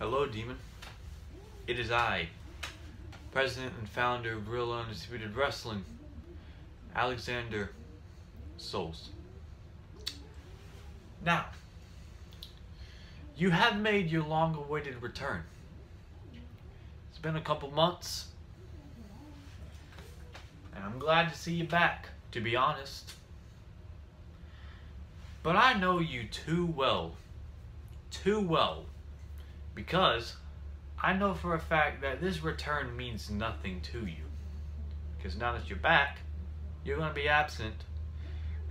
Hello, Demon. It is I, President and founder of Real Undisputed Wrestling, Alexander Souls. Now, you have made your long awaited return. It's been a couple months, and I'm glad to see you back, to be honest. But I know you too well, too well, because I know for a fact that this return means nothing to you. Because now that you're back, you're going to be absent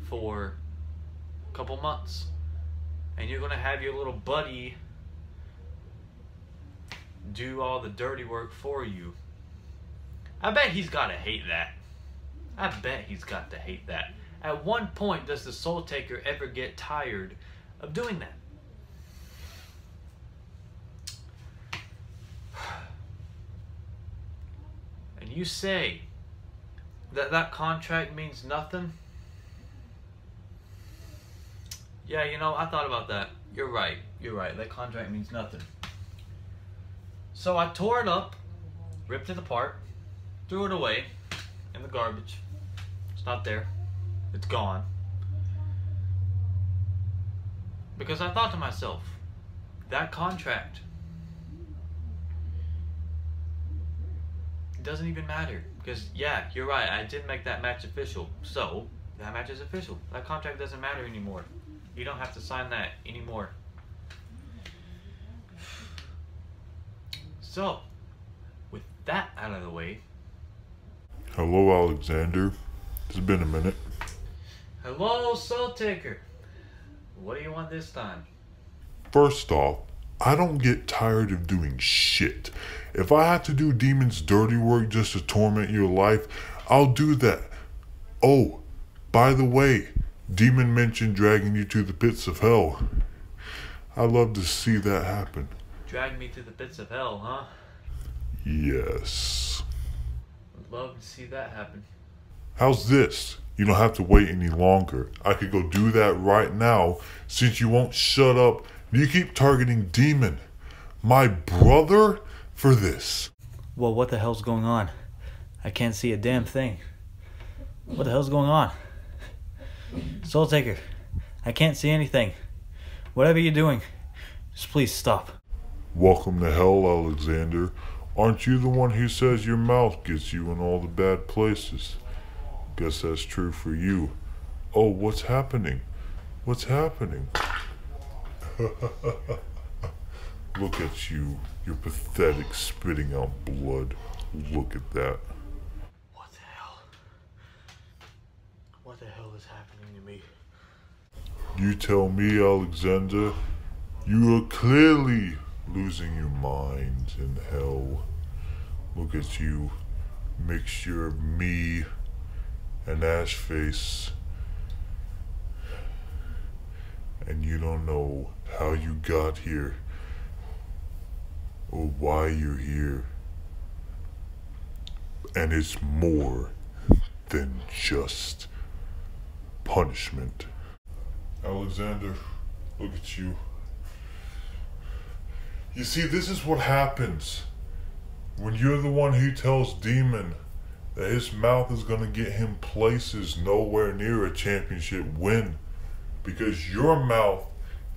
for a couple months. And you're going to have your little buddy do all the dirty work for you. I bet he's got to hate that. I bet he's got to hate that. At one point, does the Soultaker ever get tired of doing that? You say that that contract means nothing? Yeah, you know, I thought about that. You're right. You're right. That contract means nothing. So I tore it up, ripped it apart, threw it away in the garbage. It's not there. It's gone. Because I thought to myself, that contract it doesn't even matter. Because yeah, you're right, I did make that match official. So that match is official. That contract doesn't matter anymore. You don't have to sign that anymore. So, with that out of the way, Hello, Alexander. It's been a minute. hello, Soultaker. What do you want this time? First off, I don't get tired of doing shit. If I have to do demons' dirty work just to torment your life, I'll do that. Oh, by the way, Demon mentioned dragging you to the pits of hell. I'd love to see that happen. Drag me to the pits of hell, huh? Yes. I'd love to see that happen. How's this? You don't have to wait any longer. I could go do that right now since you won't shut up. You keep targeting Demon, my brother, for this. Well, what the hell's going on? I can't see a damn thing. What the hell's going on? Soultaker, I can't see anything. Whatever you're doing, just please stop. Welcome to hell, Alexander. Aren't you the one who says your mouth gets you in all the bad places? Guess that's true for you. Oh, what's happening? What's happening? Look at you. You're pathetic, spitting out blood. Look at that. What the hell? What the hell is happening to me? You tell me, Alexander. You are clearly losing your mind in hell. Look at you. Mixture of me and ash And you don't know how you got here or why you're here. And it's more than just punishment. Alexander, look at you. You see, this is what happens when you're the one who tells Demon that his mouth is going to get him places nowhere near a championship win. Because your mouth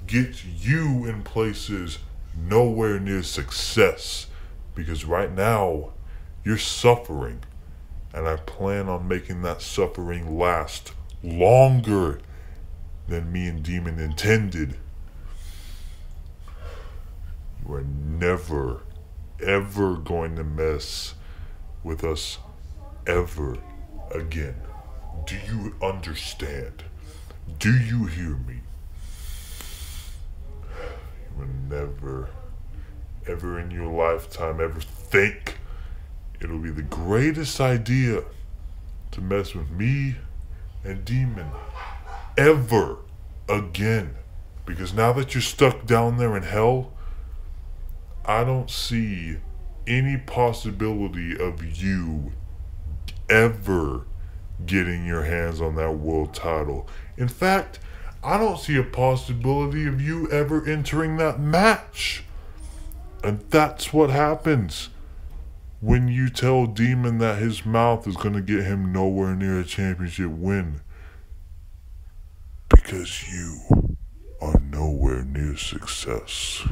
gets you in places nowhere near success. Because right now, you're suffering. And I plan on making that suffering last longer than me and Demon intended. You are never, ever going to mess with us ever again. Do you understand? Do you hear me? You will never, ever in your lifetime ever think it'll be the greatest idea to mess with me and Demon ever again. Because now that you're stuck down there in hell, I don't see any possibility of you ever getting your hands on that world title. In fact, I don't see a possibility of you ever entering that match. And that's what happens when you tell Demon that his mouth is going to get him nowhere near a championship win. Because you are nowhere near success.